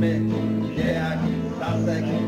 Jiak, thinking.